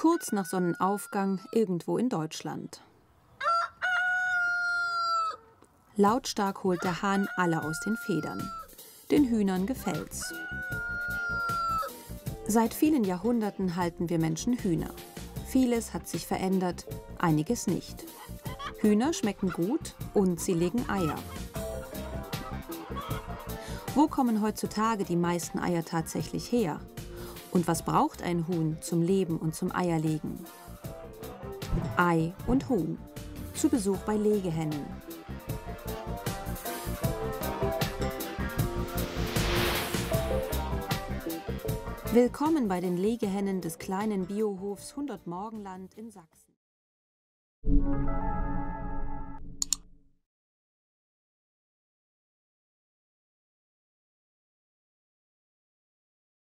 Kurz nach Sonnenaufgang irgendwo in Deutschland. Lautstark holt der Hahn alle aus den Federn. Den Hühnern gefällt's. Seit vielen Jahrhunderten halten wir Menschen Hühner. Vieles hat sich verändert, einiges nicht. Hühner schmecken gut und sie legen Eier. Wo kommen heutzutage die meisten Eier tatsächlich her? Und was braucht ein Huhn zum Leben und zum Eierlegen? Ei und Huhn. Zu Besuch bei Legehennen. Willkommen bei den Legehennen des kleinen Biohofs 100 Morgenland in Sachsen.